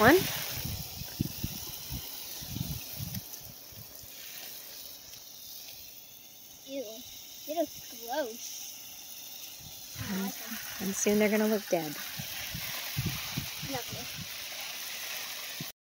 one. Ew, it looks gross. And, and soon they're going to look dead.